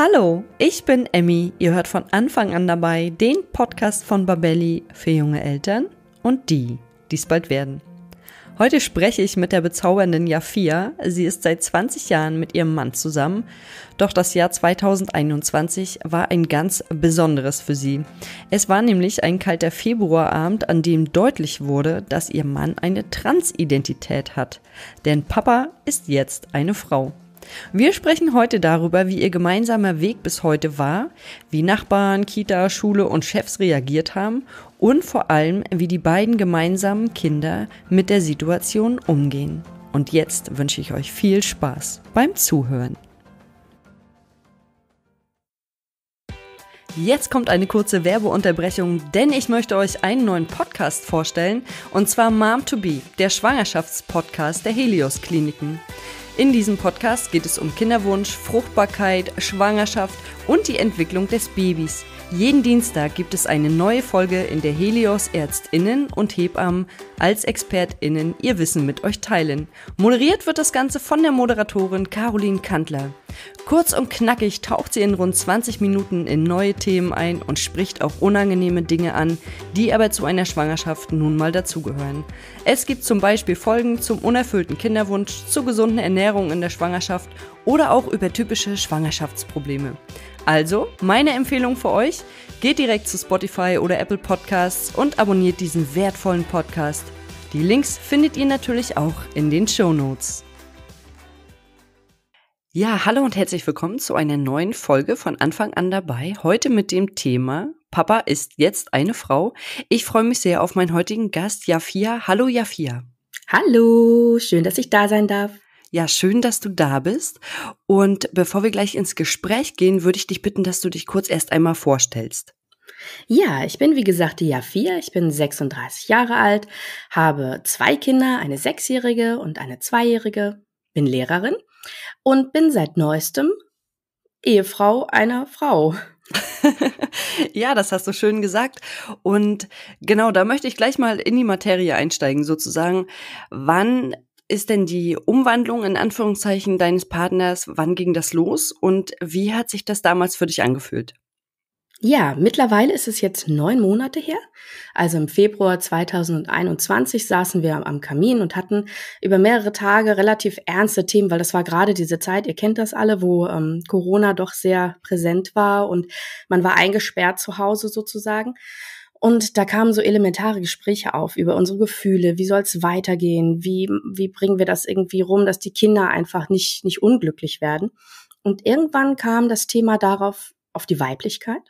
Hallo, ich bin Emmy. Ihr hört von Anfang an dabei den Podcast von Babelli für junge Eltern und die, die es bald werden. Heute spreche ich mit der bezaubernden Jafia. Sie ist seit 20 Jahren mit ihrem Mann zusammen. Doch das Jahr 2021 war ein ganz besonderes für sie. Es war nämlich ein kalter Februarabend, an dem deutlich wurde, dass ihr Mann eine Transidentität hat. Denn Papa ist jetzt eine Frau. Wir sprechen heute darüber, wie ihr gemeinsamer Weg bis heute war, wie Nachbarn, Kita, Schule und Chefs reagiert haben und vor allem, wie die beiden gemeinsamen Kinder mit der Situation umgehen. Und jetzt wünsche ich euch viel Spaß beim Zuhören. Jetzt kommt eine kurze Werbeunterbrechung, denn ich möchte euch einen neuen Podcast vorstellen, und zwar Mom to Be, der Schwangerschaftspodcast der Helios Kliniken. In diesem Podcast geht es um Kinderwunsch, Fruchtbarkeit, Schwangerschaft und die Entwicklung des Babys. Jeden Dienstag gibt es eine neue Folge, in der Helios Ärztinnen und Hebammen als Expertinnen ihr Wissen mit euch teilen. Moderiert wird das Ganze von der Moderatorin Caroline Kantler. Kurz und knackig taucht sie in rund 20 Minuten in neue Themen ein und spricht auch unangenehme Dinge an, die aber zu einer Schwangerschaft nun mal dazugehören. Es gibt zum Beispiel Folgen zum unerfüllten Kinderwunsch, zur gesunden Ernährung in der Schwangerschaft oder auch über typische Schwangerschaftsprobleme. Also, meine Empfehlung für euch, geht direkt zu Spotify oder Apple Podcasts und abonniert diesen wertvollen Podcast. Die Links findet ihr natürlich auch in den Show Notes. Ja, hallo und herzlich willkommen zu einer neuen Folge von Anfang an dabei. Heute mit dem Thema Papa ist jetzt eine Frau. Ich freue mich sehr auf meinen heutigen Gast, Jafia. Hallo, Jafia. Hallo, schön, dass ich da sein darf. Ja, schön, dass du da bist. Und bevor wir gleich ins Gespräch gehen, würde ich dich bitten, dass du dich kurz erst einmal vorstellst. Ja, ich bin wie gesagt die Jafia, ich bin 36 Jahre alt, habe zwei Kinder, eine sechsjährige und eine zweijährige, bin Lehrerin und bin seit neuestem Ehefrau einer Frau. ja, das hast du schön gesagt. Und genau, da möchte ich gleich mal in die Materie einsteigen, sozusagen. Wann ist denn die Umwandlung in Anführungszeichen deines Partners? Wann ging das los und wie hat sich das damals für dich angefühlt? Ja, mittlerweile ist es jetzt neun Monate her. Also im Februar 2021 saßen wir am Kamin und hatten über mehrere Tage relativ ernste Themen, weil das war gerade diese Zeit, ihr kennt das alle, wo ähm, Corona doch sehr präsent war und man war eingesperrt zu Hause sozusagen. Und da kamen so elementare Gespräche auf über unsere Gefühle, wie soll es weitergehen, wie, wie bringen wir das irgendwie rum, dass die Kinder einfach nicht, nicht unglücklich werden. Und irgendwann kam das Thema darauf, auf die Weiblichkeit.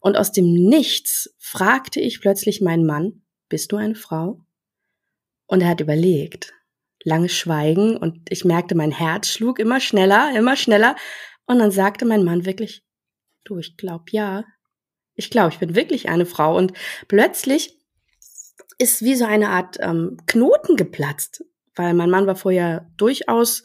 Und aus dem Nichts fragte ich plötzlich meinen Mann, bist du eine Frau? Und er hat überlegt. Langes Schweigen und ich merkte, mein Herz schlug immer schneller, immer schneller. Und dann sagte mein Mann wirklich, du, ich glaub ja, ich glaube, ich bin wirklich eine Frau. Und plötzlich ist wie so eine Art ähm, Knoten geplatzt, weil mein Mann war vorher durchaus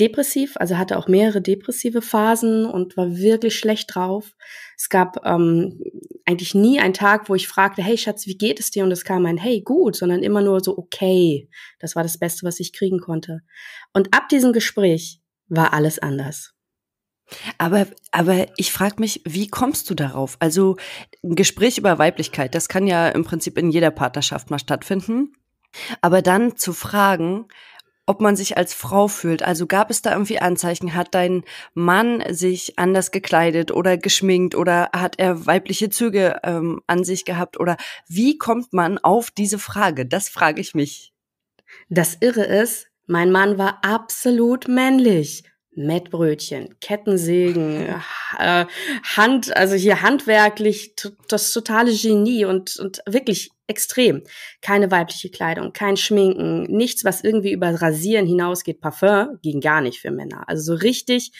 depressiv, also hatte auch mehrere depressive Phasen und war wirklich schlecht drauf. Es gab ähm, eigentlich nie einen Tag, wo ich fragte, hey Schatz, wie geht es dir? Und es kam ein Hey, gut, sondern immer nur so okay. Das war das Beste, was ich kriegen konnte. Und ab diesem Gespräch war alles anders. Aber, aber ich frage mich, wie kommst du darauf? Also ein Gespräch über Weiblichkeit, das kann ja im Prinzip in jeder Partnerschaft mal stattfinden. Aber dann zu fragen, ob man sich als Frau fühlt. Also gab es da irgendwie Anzeichen? Hat dein Mann sich anders gekleidet oder geschminkt oder hat er weibliche Züge ähm, an sich gehabt? Oder wie kommt man auf diese Frage? Das frage ich mich. Das Irre ist, mein Mann war absolut männlich. Mettbrötchen, Kettensägen, äh, Hand, also hier handwerklich das totale Genie und, und wirklich extrem. Keine weibliche Kleidung, kein Schminken, nichts, was irgendwie über Rasieren hinausgeht. Parfum ging gar nicht für Männer. Also so richtig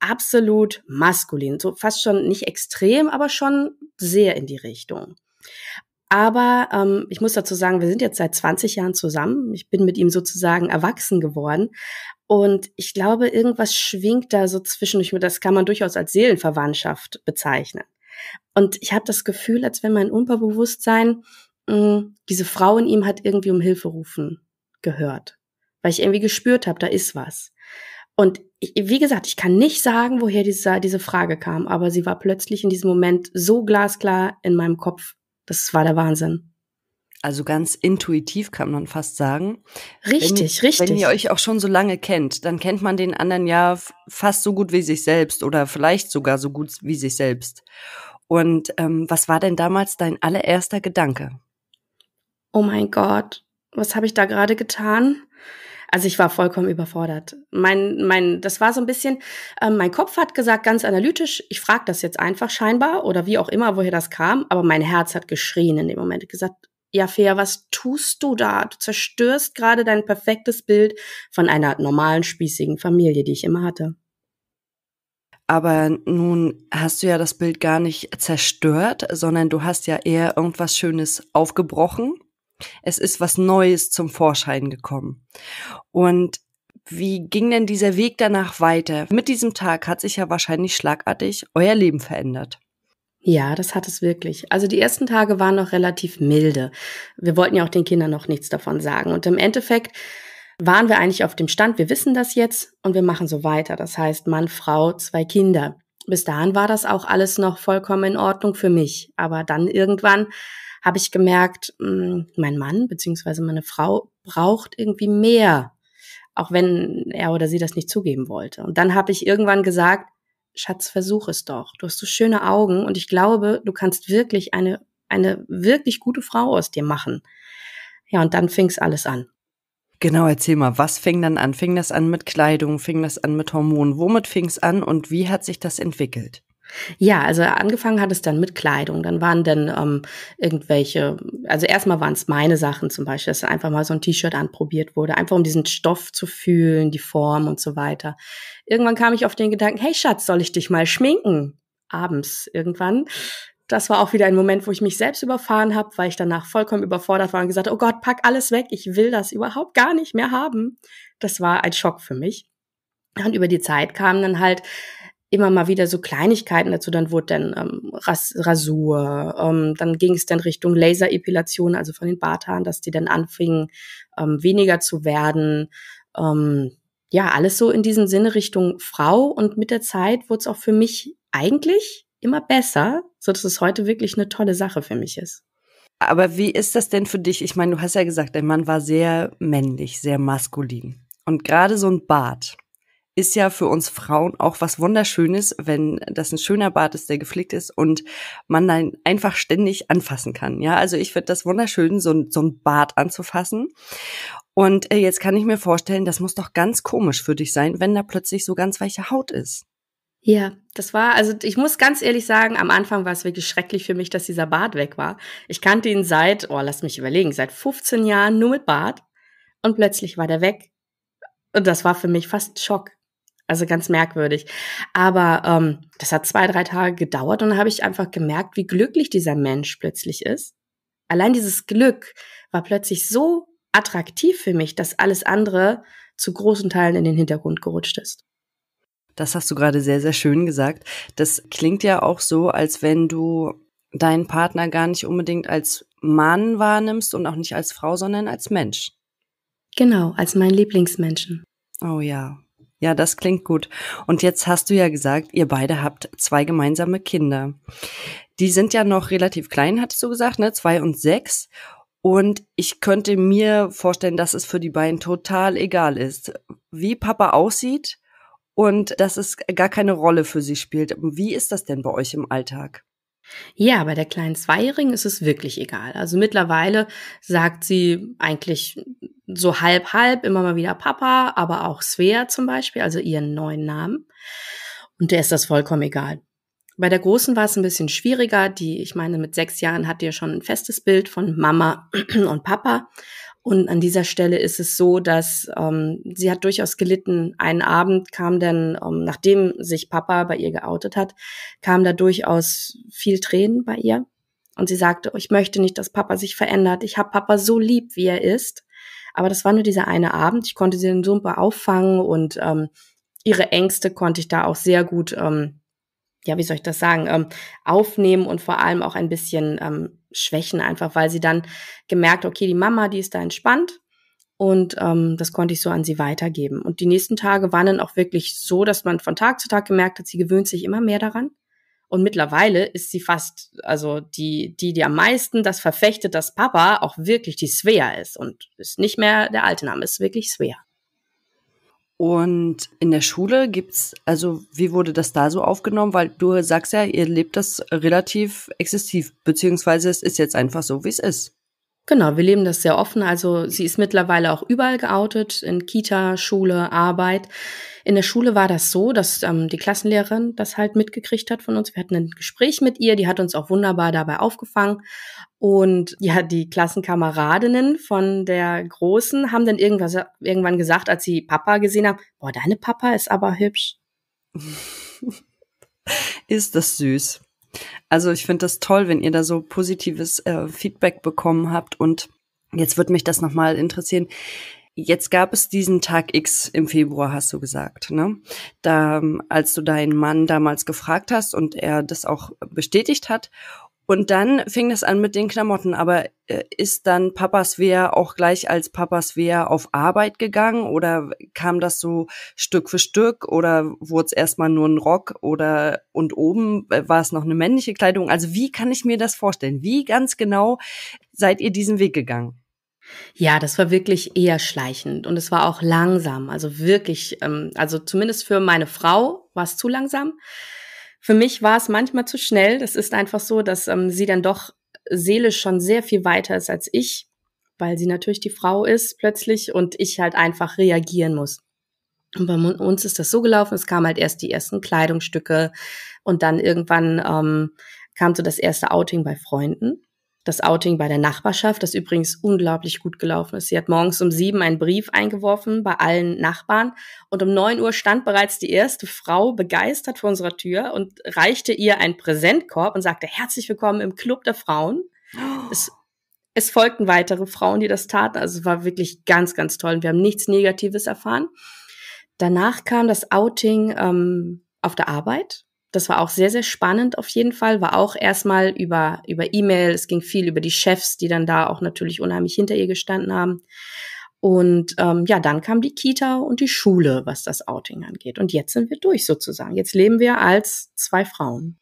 absolut maskulin. So fast schon nicht extrem, aber schon sehr in die Richtung. Aber ähm, ich muss dazu sagen, wir sind jetzt seit 20 Jahren zusammen. Ich bin mit ihm sozusagen erwachsen geworden. Und ich glaube, irgendwas schwingt da so zwischendurch. Das kann man durchaus als Seelenverwandtschaft bezeichnen. Und ich habe das Gefühl, als wenn mein Unterbewusstsein mh, mm, diese Frau in ihm hat irgendwie um Hilfe rufen gehört, weil ich irgendwie gespürt habe, da ist was. Und ich, wie gesagt, ich kann nicht sagen, woher diese, diese Frage kam, aber sie war plötzlich in diesem Moment so glasklar in meinem Kopf. Das war der Wahnsinn. Also ganz intuitiv kann man fast sagen. Richtig, wenn, richtig. Wenn ihr euch auch schon so lange kennt, dann kennt man den anderen ja fast so gut wie sich selbst oder vielleicht sogar so gut wie sich selbst. Und ähm, was war denn damals dein allererster Gedanke? Oh mein Gott, was habe ich da gerade getan? Also ich war vollkommen überfordert. Mein, mein, das war so ein bisschen, äh, mein Kopf hat gesagt, ganz analytisch, ich frage das jetzt einfach scheinbar oder wie auch immer, woher das kam, aber mein Herz hat geschrien in dem Moment, gesagt, ja, Fair, was tust du da? Du zerstörst gerade dein perfektes Bild von einer normalen, spießigen Familie, die ich immer hatte. Aber nun hast du ja das Bild gar nicht zerstört, sondern du hast ja eher irgendwas Schönes aufgebrochen. Es ist was Neues zum Vorschein gekommen. Und wie ging denn dieser Weg danach weiter? Mit diesem Tag hat sich ja wahrscheinlich schlagartig euer Leben verändert. Ja, das hat es wirklich. Also die ersten Tage waren noch relativ milde. Wir wollten ja auch den Kindern noch nichts davon sagen. Und im Endeffekt waren wir eigentlich auf dem Stand, wir wissen das jetzt und wir machen so weiter. Das heißt, Mann, Frau, zwei Kinder. Bis dahin war das auch alles noch vollkommen in Ordnung für mich. Aber dann irgendwann habe ich gemerkt, hm, mein Mann bzw. meine Frau braucht irgendwie mehr, auch wenn er oder sie das nicht zugeben wollte. Und dann habe ich irgendwann gesagt, Schatz, versuch es doch. Du hast so schöne Augen und ich glaube, du kannst wirklich eine, eine wirklich gute Frau aus dir machen. Ja, und dann fing's alles an. Genau, erzähl mal, was fing dann an? Fing das an mit Kleidung? Fing das an mit Hormonen? Womit fing's an und wie hat sich das entwickelt? Ja, also angefangen hat es dann mit Kleidung. Dann waren dann ähm, irgendwelche, also erstmal waren es meine Sachen zum Beispiel, dass einfach mal so ein T-Shirt anprobiert wurde, einfach um diesen Stoff zu fühlen, die Form und so weiter. Irgendwann kam ich auf den Gedanken, hey Schatz, soll ich dich mal schminken? Abends irgendwann. Das war auch wieder ein Moment, wo ich mich selbst überfahren habe, weil ich danach vollkommen überfordert war und gesagt, oh Gott, pack alles weg, ich will das überhaupt gar nicht mehr haben. Das war ein Schock für mich. Und über die Zeit kamen dann halt immer mal wieder so Kleinigkeiten dazu. Dann wurde dann ähm, Ras Rasur, ähm, dann ging es dann Richtung Laserepilation, also von den Barthaaren, dass die dann anfingen, ähm, weniger zu werden. Ähm, ja, alles so in diesem Sinne Richtung Frau. Und mit der Zeit wurde es auch für mich eigentlich immer besser, so dass es heute wirklich eine tolle Sache für mich ist. Aber wie ist das denn für dich? Ich meine, du hast ja gesagt, dein Mann war sehr männlich, sehr maskulin. Und gerade so ein Bart, ist ja für uns Frauen auch was Wunderschönes, wenn das ein schöner Bart ist, der gepflegt ist und man dann einfach ständig anfassen kann. Ja, also ich finde das wunderschön, so, ein, so ein Bart anzufassen. Und äh, jetzt kann ich mir vorstellen, das muss doch ganz komisch für dich sein, wenn da plötzlich so ganz weiche Haut ist. Ja, das war, also ich muss ganz ehrlich sagen, am Anfang war es wirklich schrecklich für mich, dass dieser Bart weg war. Ich kannte ihn seit, oh, lass mich überlegen, seit 15 Jahren nur mit Bart und plötzlich war der weg. Und das war für mich fast Schock. Also ganz merkwürdig. Aber ähm, das hat zwei, drei Tage gedauert und dann habe ich einfach gemerkt, wie glücklich dieser Mensch plötzlich ist. Allein dieses Glück war plötzlich so attraktiv für mich, dass alles andere zu großen Teilen in den Hintergrund gerutscht ist. Das hast du gerade sehr, sehr schön gesagt. Das klingt ja auch so, als wenn du deinen Partner gar nicht unbedingt als Mann wahrnimmst und auch nicht als Frau, sondern als Mensch. Genau, als meinen Lieblingsmenschen. Oh ja, ja, das klingt gut. Und jetzt hast du ja gesagt, ihr beide habt zwei gemeinsame Kinder. Die sind ja noch relativ klein, hattest du gesagt, ne? Zwei und sechs. Und ich könnte mir vorstellen, dass es für die beiden total egal ist, wie Papa aussieht und dass es gar keine Rolle für sie spielt. Wie ist das denn bei euch im Alltag? Ja, bei der kleinen Zweijährigen ist es wirklich egal. Also mittlerweile sagt sie eigentlich so halb halb immer mal wieder Papa, aber auch Svea zum Beispiel, also ihren neuen Namen. Und der ist das vollkommen egal. Bei der Großen war es ein bisschen schwieriger. Die, ich meine, mit sechs Jahren hat die schon ein festes Bild von Mama und Papa. Und an dieser Stelle ist es so, dass ähm, sie hat durchaus gelitten. Einen Abend kam dann, ähm, nachdem sich Papa bei ihr geoutet hat, kam da durchaus viel Tränen bei ihr. Und sie sagte, ich möchte nicht, dass Papa sich verändert. Ich habe Papa so lieb, wie er ist. Aber das war nur dieser eine Abend. Ich konnte sie dann super auffangen und ähm, ihre Ängste konnte ich da auch sehr gut, ähm, ja, wie soll ich das sagen, ähm, aufnehmen und vor allem auch ein bisschen ähm, schwächen, einfach weil sie dann gemerkt, okay, die Mama, die ist da entspannt Und ähm, das konnte ich so an sie weitergeben. Und die nächsten Tage waren dann auch wirklich so, dass man von Tag zu Tag gemerkt hat, sie gewöhnt sich immer mehr daran. Und mittlerweile ist sie fast, also die, die, die am meisten das verfechtet, dass Papa auch wirklich die Svea ist und ist nicht mehr der alte Name, ist wirklich Svea. Und in der Schule gibt's, also wie wurde das da so aufgenommen? Weil du sagst ja, ihr lebt das relativ exzessiv, beziehungsweise es ist jetzt einfach so, wie es ist. Genau, wir leben das sehr offen. Also sie ist mittlerweile auch überall geoutet, in Kita, Schule, Arbeit. In der Schule war das so, dass ähm, die Klassenlehrerin das halt mitgekriegt hat von uns. Wir hatten ein Gespräch mit ihr, die hat uns auch wunderbar dabei aufgefangen. Und ja, die Klassenkameradinnen von der Großen haben dann irgendwas, irgendwann gesagt, als sie Papa gesehen haben, boah, deine Papa ist aber hübsch. ist das süß. Also ich finde das toll, wenn ihr da so positives äh, Feedback bekommen habt. Und jetzt würde mich das nochmal interessieren. Jetzt gab es diesen Tag X im Februar, hast du gesagt, ne? Da, als du deinen Mann damals gefragt hast und er das auch bestätigt hat. Und dann fing das an mit den Klamotten. Aber äh, ist dann Papas Wehr auch gleich als Papas Wehr auf Arbeit gegangen oder kam das so Stück für Stück oder wurde es erstmal nur ein Rock oder und oben äh, war es noch eine männliche Kleidung? Also wie kann ich mir das vorstellen? Wie ganz genau seid ihr diesen Weg gegangen? Ja, das war wirklich eher schleichend und es war auch langsam. Also wirklich, ähm, also zumindest für meine Frau war es zu langsam. Für mich war es manchmal zu schnell. Das ist einfach so, dass ähm, sie dann doch seelisch schon sehr viel weiter ist als ich, weil sie natürlich die Frau ist plötzlich und ich halt einfach reagieren muss. Und bei uns ist das so gelaufen, es kamen halt erst die ersten Kleidungsstücke und dann irgendwann ähm, kam so das erste Outing bei Freunden das Outing bei der Nachbarschaft, das übrigens unglaublich gut gelaufen ist. Sie hat morgens um sieben einen Brief eingeworfen bei allen Nachbarn und um neun Uhr stand bereits die erste Frau begeistert vor unserer Tür und reichte ihr einen Präsentkorb und sagte herzlich willkommen im Club der Frauen. Es, es folgten weitere Frauen, die das taten. Also es war wirklich ganz, ganz toll. Und wir haben nichts Negatives erfahren. Danach kam das Outing ähm, auf der Arbeit das war auch sehr, sehr spannend auf jeden Fall. War auch erstmal über, über E-Mail. Es ging viel über die Chefs, die dann da auch natürlich unheimlich hinter ihr gestanden haben. Und ähm, ja, dann kam die Kita und die Schule, was das Outing angeht. Und jetzt sind wir durch sozusagen. Jetzt leben wir als zwei Frauen.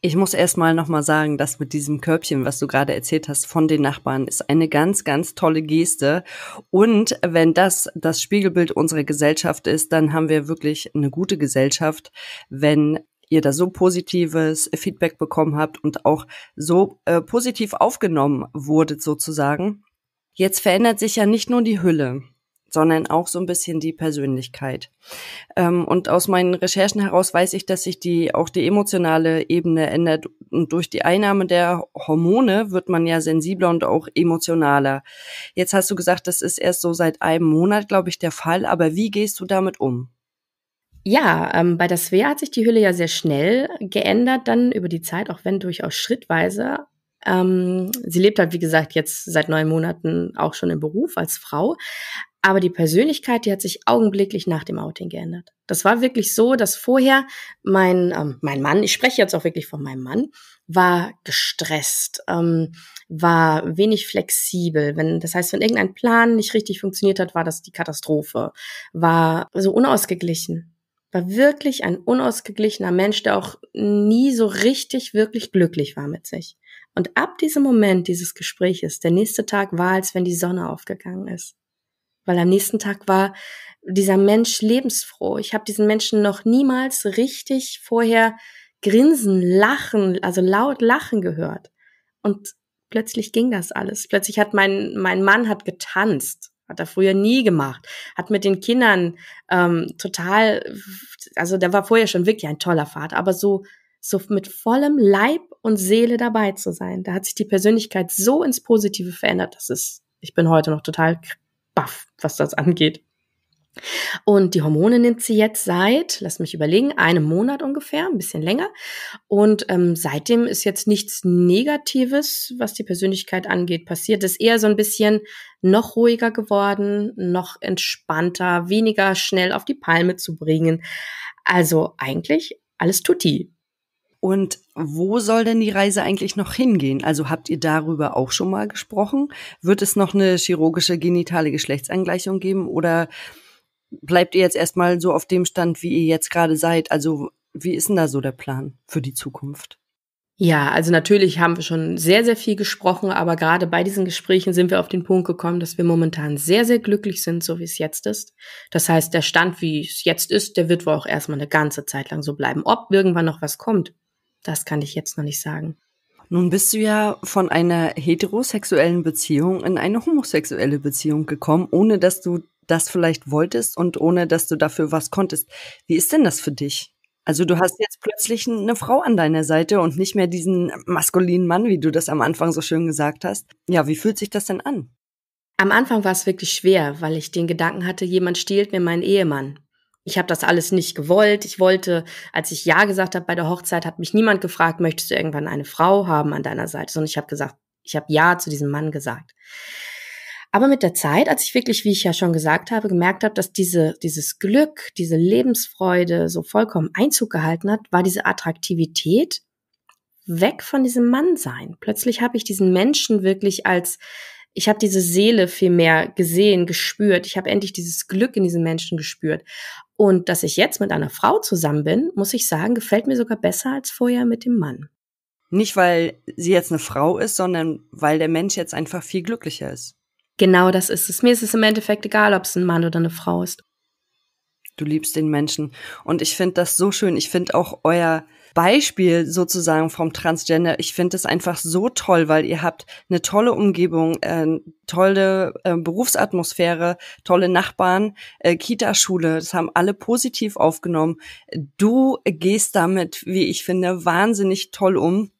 Ich muss erstmal nochmal sagen, dass mit diesem Körbchen, was du gerade erzählt hast, von den Nachbarn, ist eine ganz, ganz tolle Geste. Und wenn das das Spiegelbild unserer Gesellschaft ist, dann haben wir wirklich eine gute Gesellschaft, wenn ihr da so positives Feedback bekommen habt und auch so äh, positiv aufgenommen wurdet sozusagen. Jetzt verändert sich ja nicht nur die Hülle sondern auch so ein bisschen die Persönlichkeit. Ähm, und aus meinen Recherchen heraus weiß ich, dass sich die auch die emotionale Ebene ändert und durch die Einnahme der Hormone wird man ja sensibler und auch emotionaler. Jetzt hast du gesagt, das ist erst so seit einem Monat, glaube ich, der Fall. Aber wie gehst du damit um? Ja, ähm, bei der Svea hat sich die Hülle ja sehr schnell geändert, dann über die Zeit, auch wenn durchaus schrittweise. Ähm, sie lebt halt, wie gesagt, jetzt seit neun Monaten auch schon im Beruf als Frau. Aber die Persönlichkeit, die hat sich augenblicklich nach dem Outing geändert. Das war wirklich so, dass vorher mein, ähm, mein Mann, ich spreche jetzt auch wirklich von meinem Mann, war gestresst, ähm, war wenig flexibel. Wenn, das heißt, wenn irgendein Plan nicht richtig funktioniert hat, war das die Katastrophe. War so unausgeglichen. War wirklich ein unausgeglichener Mensch, der auch nie so richtig, wirklich glücklich war mit sich. Und ab diesem Moment dieses Gespräches, der nächste Tag war, als wenn die Sonne aufgegangen ist weil am nächsten Tag war dieser Mensch lebensfroh. Ich habe diesen Menschen noch niemals richtig vorher grinsen, lachen, also laut lachen gehört. Und plötzlich ging das alles. Plötzlich hat mein, mein Mann hat getanzt. Hat er früher nie gemacht. Hat mit den Kindern ähm, total, also der war vorher schon wirklich ein toller Vater, aber so, so mit vollem Leib und Seele dabei zu sein. Da hat sich die Persönlichkeit so ins Positive verändert. Das ist, ich bin heute noch total baff, was das angeht. Und die Hormone nimmt sie jetzt seit, lass mich überlegen, einem Monat ungefähr, ein bisschen länger. Und ähm, seitdem ist jetzt nichts Negatives, was die Persönlichkeit angeht, passiert. Ist eher so ein bisschen noch ruhiger geworden, noch entspannter, weniger schnell auf die Palme zu bringen. Also eigentlich alles tutti. Und wo soll denn die Reise eigentlich noch hingehen? Also habt ihr darüber auch schon mal gesprochen? Wird es noch eine chirurgische genitale Geschlechtsangleichung geben oder bleibt ihr jetzt erstmal so auf dem Stand, wie ihr jetzt gerade seid? Also wie ist denn da so der Plan für die Zukunft? Ja, also natürlich haben wir schon sehr, sehr viel gesprochen, aber gerade bei diesen Gesprächen sind wir auf den Punkt gekommen, dass wir momentan sehr, sehr glücklich sind, so wie es jetzt ist. Das heißt, der Stand, wie es jetzt ist, der wird wohl auch erstmal eine ganze Zeit lang so bleiben. Ob irgendwann noch was kommt, das kann ich jetzt noch nicht sagen. Nun bist du ja von einer heterosexuellen Beziehung in eine homosexuelle Beziehung gekommen, ohne dass du das vielleicht wolltest und ohne dass du dafür was konntest. Wie ist denn das für dich? Also du hast jetzt plötzlich eine Frau an deiner Seite und nicht mehr diesen maskulinen Mann, wie du das am Anfang so schön gesagt hast. Ja, wie fühlt sich das denn an? Am Anfang war es wirklich schwer, weil ich den Gedanken hatte, jemand stiehlt mir meinen Ehemann. Ich habe das alles nicht gewollt. Ich wollte, als ich Ja gesagt habe bei der Hochzeit, hat mich niemand gefragt, möchtest du irgendwann eine Frau haben an deiner Seite, sondern ich habe gesagt, ich habe Ja zu diesem Mann gesagt. Aber mit der Zeit, als ich wirklich, wie ich ja schon gesagt habe, gemerkt habe, dass diese, dieses Glück, diese Lebensfreude so vollkommen Einzug gehalten hat, war diese Attraktivität weg von diesem Mannsein. Plötzlich habe ich diesen Menschen wirklich als, ich habe diese Seele viel mehr gesehen, gespürt. Ich habe endlich dieses Glück in diesen Menschen gespürt. Und dass ich jetzt mit einer Frau zusammen bin, muss ich sagen, gefällt mir sogar besser als vorher mit dem Mann. Nicht, weil sie jetzt eine Frau ist, sondern weil der Mensch jetzt einfach viel glücklicher ist. Genau das ist es. Mir ist es im Endeffekt egal, ob es ein Mann oder eine Frau ist. Du liebst den Menschen. Und ich finde das so schön. Ich finde auch euer Beispiel sozusagen vom Transgender, ich finde es einfach so toll, weil ihr habt eine tolle Umgebung, äh, tolle äh, Berufsatmosphäre, tolle Nachbarn, äh, Kita-Schule, das haben alle positiv aufgenommen. Du gehst damit, wie ich finde, wahnsinnig toll um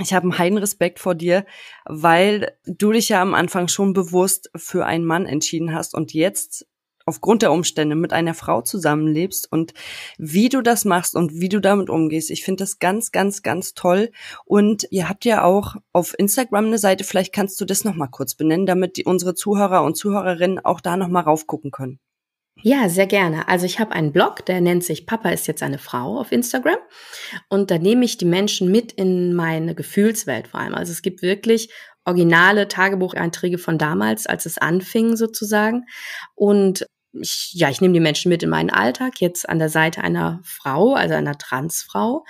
ich habe einen heiden Respekt vor dir, weil du dich ja am Anfang schon bewusst für einen Mann entschieden hast und jetzt aufgrund der Umstände mit einer Frau zusammenlebst und wie du das machst und wie du damit umgehst. Ich finde das ganz, ganz, ganz toll. Und ihr habt ja auch auf Instagram eine Seite, vielleicht kannst du das nochmal kurz benennen, damit die, unsere Zuhörer und Zuhörerinnen auch da nochmal raufgucken können. Ja, sehr gerne. Also ich habe einen Blog, der nennt sich Papa ist jetzt eine Frau auf Instagram. Und da nehme ich die Menschen mit in meine Gefühlswelt vor allem. Also es gibt wirklich originale Tagebucheinträge von damals, als es anfing sozusagen. Und ich, ja, ich nehme die Menschen mit in meinen Alltag, jetzt an der Seite einer Frau, also einer Transfrau.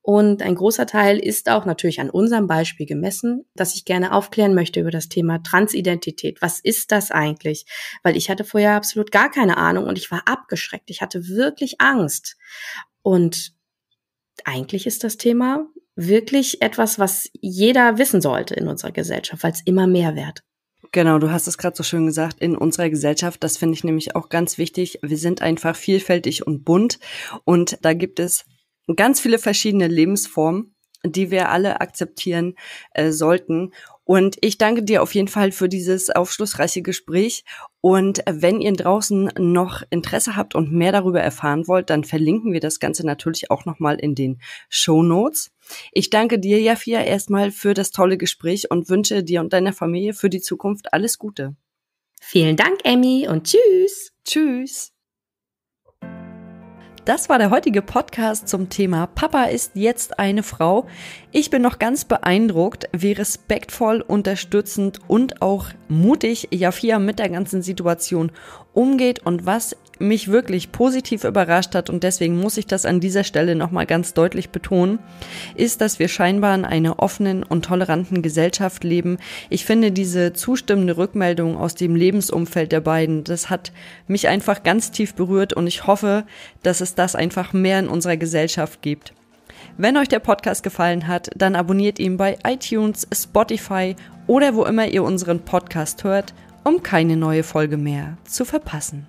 Und ein großer Teil ist auch natürlich an unserem Beispiel gemessen, dass ich gerne aufklären möchte über das Thema Transidentität. Was ist das eigentlich? Weil ich hatte vorher absolut gar keine Ahnung und ich war abgeschreckt. Ich hatte wirklich Angst. Und eigentlich ist das Thema wirklich etwas, was jeder wissen sollte in unserer Gesellschaft, weil es immer mehr wird. Genau, du hast es gerade so schön gesagt, in unserer Gesellschaft, das finde ich nämlich auch ganz wichtig. Wir sind einfach vielfältig und bunt und da gibt es ganz viele verschiedene Lebensformen, die wir alle akzeptieren äh, sollten. Und ich danke dir auf jeden Fall für dieses aufschlussreiche Gespräch. Und wenn ihr draußen noch Interesse habt und mehr darüber erfahren wollt, dann verlinken wir das Ganze natürlich auch nochmal in den Show Notes. Ich danke dir, Jafia, erstmal für das tolle Gespräch und wünsche dir und deiner Familie für die Zukunft alles Gute. Vielen Dank, Emmy, und tschüss. Tschüss. Das war der heutige Podcast zum Thema Papa ist jetzt eine Frau. Ich bin noch ganz beeindruckt, wie respektvoll, unterstützend und auch mutig Jafia mit der ganzen Situation umgeht und was mich wirklich positiv überrascht hat und deswegen muss ich das an dieser Stelle nochmal ganz deutlich betonen, ist, dass wir scheinbar in einer offenen und toleranten Gesellschaft leben. Ich finde diese zustimmende Rückmeldung aus dem Lebensumfeld der beiden, das hat mich einfach ganz tief berührt und ich hoffe, dass es das einfach mehr in unserer Gesellschaft gibt. Wenn euch der Podcast gefallen hat, dann abonniert ihn bei iTunes, Spotify oder wo immer ihr unseren Podcast hört, um keine neue Folge mehr zu verpassen.